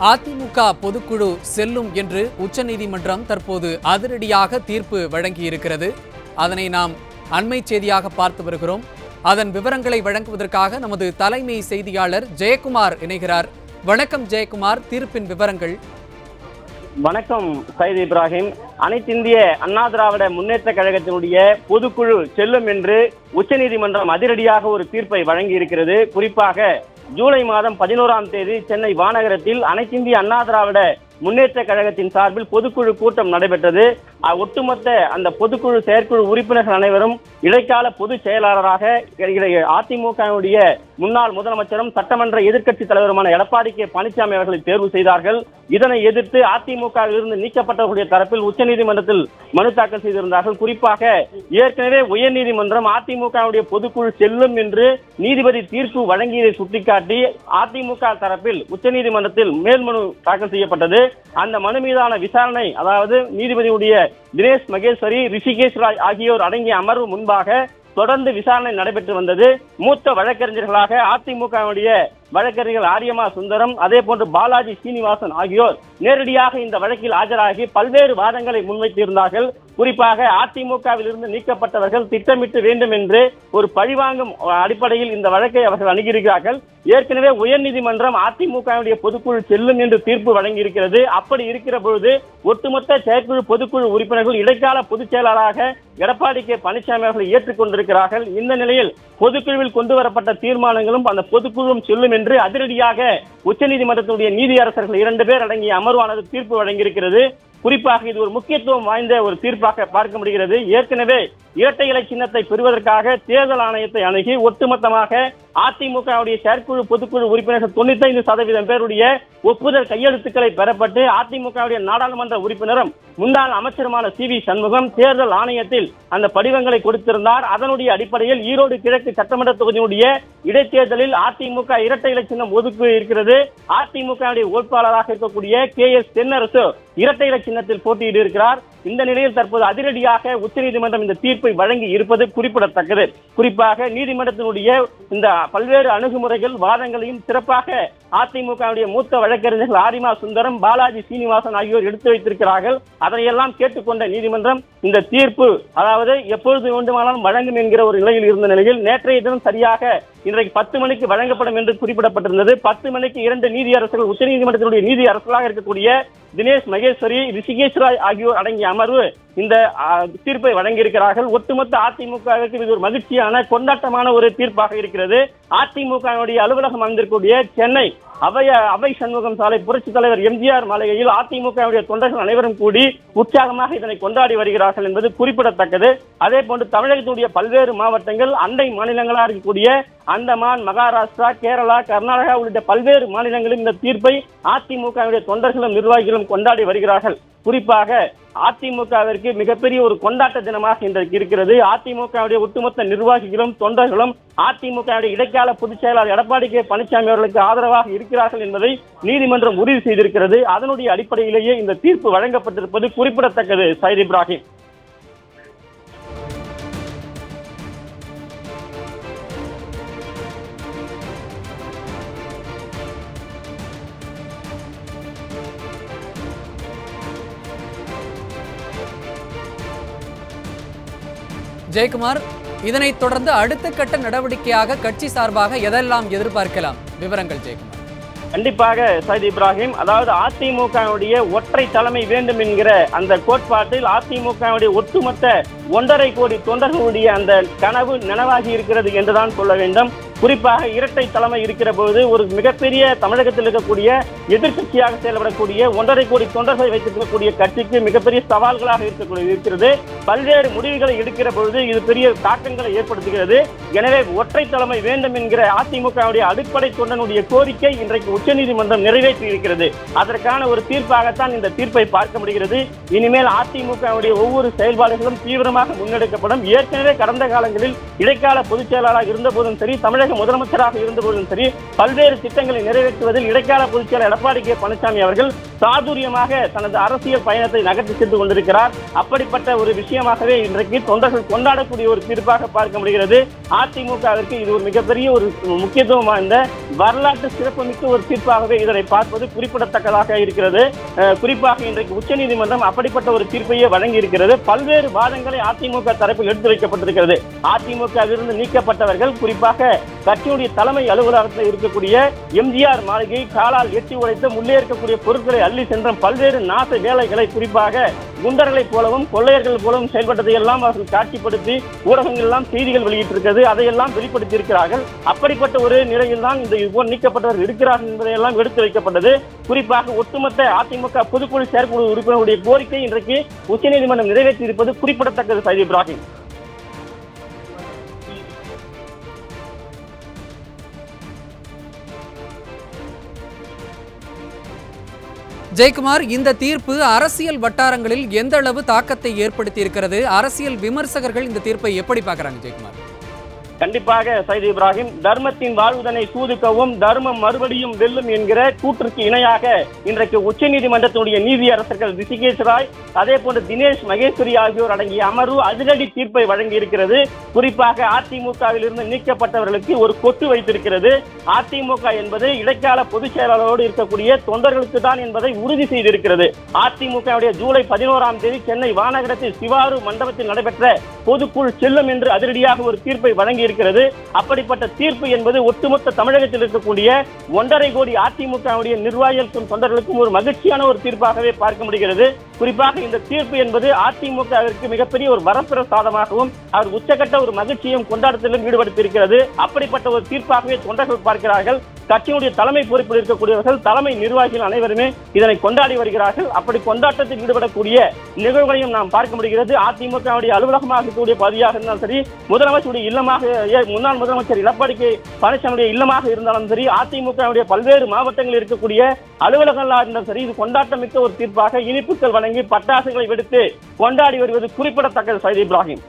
அதிமுக பொதுக்குழு செல்லும் என்று உச்சநீதிமன்றம் தற்போது அதிரடியாக தீர்ப்பு வழங்கியிருக்கிறது. அதனை நாம் அண்மை செய்தியாக பார்த்து வருகிறோம். அதன் விவரங்களை வழங்குவதற்காக நமது தலைமை செய்தியாளர் ஜெயக்குமார் இணைகிறார். வணக்கம் ஜெயக்குமார் தீர்ப்பின் விவரங்கள். வணக்கம் சைத் இப்ராஹிம். அனைத்திந்திய அண்ணா திராவிட முன்னேற்ற கழகத்தினுடைய பொதுக்குழு செல்லும் என்று உச்சநீதிமன்றம் அதிரடியாக ஒரு தீர்ப்பை வழங்கி இருக்கிறது குறிப்பாக ஜூலை மாதம் பதினோராம் தேதி சென்னை வானகரத்தில் அனைத்திந்திய அண்ணா திராவிட முன்னேற்ற கழகத்தின் சார்பில் பொதுக்குழு கூட்டம் நடைபெற்றது. ஒட்டுமொத்த அந்த பொதுக்குழு செயற்குழு உறுப்பினர்கள் அனைவரும் இடைக்கால பொதுச் செயலாளராக அதிமுகவுடைய முன்னாள் முதலமைச்சரும் சட்டமன்ற எதிர்க்கட்சி தலைவருமான எடப்பாடி கே. பழனிசாமி அவர்களை தேர்வு செய்தார்கள். இதனை எதிர்த்து அதிமுகவிலிருந்து நீக்கப்பட்டவர்களுடைய தரப்பில் உச்சநீதிமன்றத்தில் மனு தாக்கல் செய்திருந்தார்கள். குறிப்பாக ஏற்கனவே உயர்நீதிமன்றம் அதிமுகவுடைய பொதுக்குழு செல்லும் என்று நீதிபதி தீர்ப்பு வழங்கியதை சுட்டிக்காட்டி அதிமுக தரப்பில் உச்சநீதிமன்றத்தில் மேல்மனு தாக்கல் செய்யப்பட்டது. அந்த மனு மீதான விசாரணை அதாவது நீதிபதியுடைய தினேஷ் மகேஸ்வரி ரிஷிகேஷ் ராய் ஆகியோர் அடங்கிய அமர்வு முன்பாக தொடர்ந்து விசாரணை நடைபெற்று வந்தது. மூத்த வழக்கறிஞர்களாக அதிமுகவுடைய வழக்கறிஞர் ஆரியமா சுந்தரம் அதே போன்று பாலாஜி சீனிவாசன் ஆகியோர் நேரடியாக இந்த வழக்கில் ஆஜராகி பல்வேறு வாதங்களை முன்வைத்திருந்தார்கள். குறிப்பாக அதிமுகவில் இருந்து நீக்கப்பட்டவர்கள் திட்டமிட்டு வேண்டும் என்று ஒரு பழிவாங்கும் அடிப்படையில் இந்த வழக்கை அவர்கள் அணுகியிருக்கிறார்கள். ஏற்கனவே உயர்நீதிமன்றம் அதிமுகவுடைய பொதுக்குழு செல்லும் என்று தீர்ப்பு வழங்கியிருக்கிறது. அப்படி இருக்கிற பொழுது ஒட்டுமொத்த செயற்குழு பொதுக்குழு உறுப்பினர்கள் இடைக்கால பொதுச் செயலாளராக எடப்பாடி கே. பழனிசாமி அவர்களை ஏற்றுக்கொண்டிருக்கிறார்கள். இந்த நிலையில் பொதுக்குழுவில் கொண்டு வரப்பட்ட தீர்மானங்களும் அந்த பொதுக்குழுவும் செல்லும் என்று அதிரடியாக உச்சநீதிமன்றத்தினுடைய நீதியரசர்கள் இரண்டு பேர் அடங்கிய அமர்வானது தீர்ப்பு வழங்கியிருக்கிறது. குறிப்பாக இது ஒரு முக்கியத்துவம் வாய்ந்த ஒரு தீர்ப்பாக பார்க்க முடிகிறது ஏற்கனவே இரட்டை இலை சின்னத்தை பெறுவதற்காக தேர்தல் ஆணையத்தை அணுகி ஒட்டுமொத்தமாக அதிமுகவுடைய செயற்குழு பொதுக்குழு உறுப்பினர்கள் தொண்ணூத்தைந்து சதவீதம் பேருடைய ஒப்புதல் கையெழுத்துக்களை பெறப்பட்டு அதிமுகவுடைய நாடாளுமன்ற உறுப்பினரும் முன்னாள் அமைச்சருமான சி வி சண்முகம் தேர்தல் ஆணையத்தில் அந்த படிவங்களை கொடுத்திருந்தார். அதனுடைய அடிப்படையில் ஈரோடு கிழக்கு சட்டமன்ற தொகுதியினுடைய இடைத்தேர்தலில் அதிமுக இரட்டை இலை சின்னம் ஒதுக்கு இருக்கிறது. அதிமுகவுடைய வேட்பாளராக இருக்கக்கூடிய கே எஸ் தென்னரசு இரட்டை இலை சின்னத்தில் போட்டியிட இருக்கிறார். இந்த நிலையில் தற்போது அதிரடியாக உச்சநீதிமன்றம் இந்த தீர்ப்பை வழங்கி இருப்பது குறிப்பிடத்தக்கது. குறிப்பாக நீதிமன்றத்தினுடைய இந்த பல்வேறு அணுகுமுறைகள் வாதங்களையும் சிறப்பாக அதிமுகவுடைய மூத்த வழக்கறிஞர்கள் ஆரிமா சுந்தரம் பாலாஜி சீனிவாசன் ஆகியோர் எடுத்து வைத்திருக்கிறார்கள். அதனையெல்லாம் கேட்டுக்கொண்ட நீதிமன்றம் இந்த தீர்ப்பு அதாவது எப்பொழுது வேண்டுமானாலும் வழங்கும் என்கிற ஒரு நிலையில் இருந்த நிலையில் நேற்றைய தினம் சரியாக இன்றைக்கு பத்து மணிக்கு வழங்கப்படும் என்று குறிப்பிடப்பட்டிருந்தது. பத்து மணிக்கு இரண்டு நீதியரசர்கள் உச்சநீதிமன்றத்தினுடைய நீதி அரசர்களாக இருக்கக்கூடிய தினேஷ் மகேஸ்வரி ரிஷிகேஷ் ராய் ஆகியோர் அடங்கிய அமர்வு இந்த தீர்ப்பை வழங்கியிருக்கிறார்கள். ஒட்டுமொத்த அதிமுகவுக்கு இது ஒரு மகிழ்ச்சியான கொண்டாட்டமான ஒரு தீர்ப்பாக இருக்கிறது. அதிமுகவுடைய அலுவலகம் அமைந்திருக்கக்கூடிய சென்னை அவைய அவை சண்முகம் சாலை புரட்சித் தலைவர் எம்ஜிஆர் மாளிகையில் அதிமுகவுடைய தொண்டர்கள் அனைவரும் கூடி உற்சாகமாக இதனை கொண்டாடி வருகிறார்கள் என்பது குறிப்பிடத்தக்கது. அதே போன்று தமிழகத்தினுடைய பல்வேறு மாவட்டங்கள் அண்டை மாநிலங்களாக இருக்கக்கூடிய அந்தமான் மகாராஷ்டிரா கேரளா கர்நாடகா உள்ளிட்ட பல்வேறு மாநிலங்களில் இந்த தீர்ப்பை அதிமுகவுடைய தொண்டர்களும் நிர்வாகிகளும் கொண்டாடி வருகிறார்கள். குறிப்பாக அதிமுகவிற்கு மிகப்பெரிய ஒரு கொண்டாட்ட தினமாக இன்றைக்கு இருக்கிறது. அதிமுகவுடைய ஒட்டுமொத்த நிர்வாகிகளும் தொண்டர்களும் அதிமுகவுடைய இடைக்கால பொதுச் செயலாளர் எடப்பாடி கே. பழனிசாமி அவர்களுக்கு ஆதரவாக இருக்கிறார்கள் என்பதை நீதிமன்றம் உறுதி செய்திருக்கிறது. அதனுடைய அடிப்படையிலேயே இந்த தீர்ப்பு வழங்கப்பட்டிருப்பது குறிப்பிடத்தக்கது சைர் இப்ராஹிம். ஜெயக்குமார் இதனைத் தொடர்ந்து அடுத்த கட்ட நடவடிக்கையாக கட்சி சார்பாக எதெல்லாம் எதிர்பார்க்கலாம்? விவரங்கள் ஜெயக்குமார். கண்டிப்பாக சைத் இப்ராஹிம் அதாவது அதிமுகவுடைய ஒற்றை தலைமை வேண்டும் என்கிற அந்த கோட்பாட்டில் அதிமுகவுடைய ஒட்டுமொத்த ஒன்றரை கோடி தொண்டர்களுடைய அந்த கனவு நனவாகி இருக்கிறது என்றுதான் சொல்ல வேண்டும். குறிப்பாக இரட்டை தலைமை இருக்கிற போது ஒரு மிகப்பெரிய தமிழகத்தில் இருக்கக்கூடிய எதிர்க்கட்சியாக செயல்படக்கூடிய ஒன்றரை கோடி தொண்டர்களை வைத்திருக்கக்கூடிய கட்சிக்கு மிகப்பெரிய சவால்களாக இருக்கக்கூடிய இருக்கிறது. பல்வேறு முடிவுகளை எடுக்கிற பொழுது இது பெரிய தாக்கங்களை ஏற்படுத்துகிறது. எனவே ஒற்றை தலைமை வேண்டும் என்கிற அதிமுகவுடைய அடிப்படை தொண்டனுடைய கோரிக்கை இன்றைக்கு உச்சநீதிமன்றம் நிறைவேற்றி இருக்கிறது. அதற்கான ஒரு தீர்ப்பாகத்தான் இந்த தீர்ப்பை பார்க்க முடிகிறது. இனிமேல் அதிமுகவுடைய ஒவ்வொரு செயல்பாடுகளும் தீவிரமாக முன்னெடுக்கப்படும். ஏற்கனவே கடந்த காலங்களில் இடைக்கால பொதுச் செயலாளராக இருந்த போதும் சரி தமிழக முதலமைச்சராக இருந்தபோதும் சரி பல்வேறு திட்டங்களை நிறைவேற்றுவதில் இடைக்கால பொதுச்செயலர் எடப்பாடி கே பழனிசாமி அவர்கள் சாதுரியமாக தனது அரசியல் பயணத்தை நகர்த்தி சென்று கொண்டிருக்கிறார். அப்படிப்பட்ட ஒரு விஷயமாகவே இன்றைக்கு தொண்டர்கள் கொண்டாடக்கூடிய ஒரு தீர்ப்பாக பார்க்க முடிகிறது. அதிமுகவிற்கு இது ஒரு மிகப்பெரிய ஒரு முக்கியத்துவம் வாய்ந்த வரலாற்று சிறப்புமிக்க ஒரு தீர்ப்பாகவே இதனை பார்ப்பது குறிப்பிடத்தக்கதாக இருக்கிறது. குறிப்பாக இன்றைக்கு உச்சநீதிமன்றம் அப்படிப்பட்ட ஒரு தீர்ப்பையே வழங்கி இருக்கிறது பல்வேறு வாதங்களை அதிமுக தரப்பில் எடுத்து வைக்கப்பட்டிருக்கிறது. அதிமுகவிலிருந்து நீக்கப்பட்டவர்கள் குறிப்பாக கட்சியுடைய தலைமை அலுவலகத்தில் இருக்கக்கூடிய எம்ஜிஆர் மாளிகை காலால் எட்டி உடைத்து உள்ளே இருக்கக்கூடிய பொருட்களை தள்ளி சென்ற பல்வேறு நாச வேலைகளை குறிப்பாக குண்டர்களைப் போலவும் கொள்ளையர்கள் போலவும் செயல்பட்டதை எல்லாம் அவர்கள் காட்சிப்படுத்தி ஊடகங்கள் எல்லாம் செய்திகள் வெளியிட்டிருக்கிறது. அதையெல்லாம் வெளிப்படுத்தி இருக்கிறார்கள் அப்படிப்பட்ட ஒரு நிலையில் தான் இந்த இதுபோல் நீக்கப்பட்டவர்கள் இருக்கிறார்கள் என்பதையெல்லாம் எடுத்து வைக்கப்பட்டது. குறிப்பாக ஒட்டுமொத்த அதிமுக பொதுக்குழு செயற்குழு உறுப்பினருடைய கோரிக்கை இன்றைக்கு உச்சநீதிமன்றம் நிறைவேற்றி இருப்பது குறிப்பிடத்தக்கது சைதி இப்ராஹிம். ஜெயக்குமார் இந்த தீர்ப்பு அரசியல் வட்டாரங்களில் எந்த அளவு தாக்கத்தை ஏற்படுத்தி இருக்கிறது அரசியல் விமர்சகர்கள் இந்த தீர்ப்பை எப்படி பார்க்கறாங்க ஜெயக்குமார்? கண்டிப்பாக சைது இப்ராஹிம் தர்மத்தின் வாழ்வுதனை சூதுக்கவும் தர்மம் மறுபடியும் வெல்லும் என்கிற கூற்றுக்கு இணையாக இன்றைக்கு உச்சநீதிமன்றத்தினுடைய நீதியரசர்கள் ரிஷிகேஷ் ராய் அதே போன்று தினேஷ் மகேஸ்வரி ஆகியோர் அடங்கிய அமர்வு அதிரடி தீர்ப்பை வழங்கி இருக்கிறது குறிப்பாக அதிமுகவில் இருந்து நீக்கப்பட்டவர்களுக்கு ஒரு கொட்டு வைத்திருக்கிறது. அதிமுக என்பது இடைக்கால பொதுச் செயலாளரோடு இருக்கக்கூடிய தொண்டர்களுக்கு தான் என்பதை உறுதி செய்திருக்கிறது. அதிமுக ஜூலை பதினோராம் தேதி சென்னை வானகரத்தில் சிவாறு மண்டபத்தில் நடைபெற்ற பொதுக்குழு செல்லும் என்று அதிரடியாக ஒரு தீர்ப்பை வழங்கியிருக்கிறது. இருக்கிறது. அப்படிப்பட்ட தீர்ப்பு என்பது ஒட்டுமொத்த தமிழகத்தில் இருக்கக்கூடிய ஒன்றரை கோடி அதிமுகவுடைய நிர்வாகிகளுக்கும் தொண்டர்களுக்கும் ஒரு மகிழ்ச்சியான ஒரு தீர்ப்பாகவே பார்க்க முடிகிறது. குறிப்பாக இந்த தீர்ப்பு என்பது அதிமுகவிற்கு மிகப்பெரிய ஒரு வரப்பிரசாதமாகவும் அவர் உச்சகட்ட ஒரு மகிழ்ச்சியும் கொண்டாட்டத்திலும் ஈடுபடுத்தியிருக்கிறது. அப்படிப்பட்ட ஒரு தீர்ப்பாகவே தொண்டர்கள் பார்க்கிறார்கள். கட்சியினுடைய தலைமை பொறுப்பில் இருக்கக்கூடியவர்கள் தலைமை நிர்வாகிகள் அனைவருமே இதனை கொண்டாடி வருகிறார்கள். அப்படி கொண்டாட்டத்தில் ஈடுபடக்கூடிய நிகழ்வுகளையும் நாம் பார்க்க முடிகிறது. அதிமுகவுடைய அலுவலகமாக இருக்கக்கூடிய பகுதியாக இருந்தாலும் சரி முதலமைச்சருடைய இல்லமாக முன்னாள் முதலமைச்சர் எடப்பாடி கே பழனிசாமியுடைய இல்லமாக இருந்தாலும் சரி அதிமுகவுடைய பல்வேறு மாவட்டங்களில் இருக்கக்கூடிய அலுவலகங்களாக இருந்தாலும் சரி இது கொண்டாட்டமிக்க ஒரு தீர்ப்பாக இனிப்புகள் வழங்கி பட்டாசுகளை வெடித்து கொண்டாடி வருவது குறிப்பிடத்தக்கது சைது இப்ராஹிம்.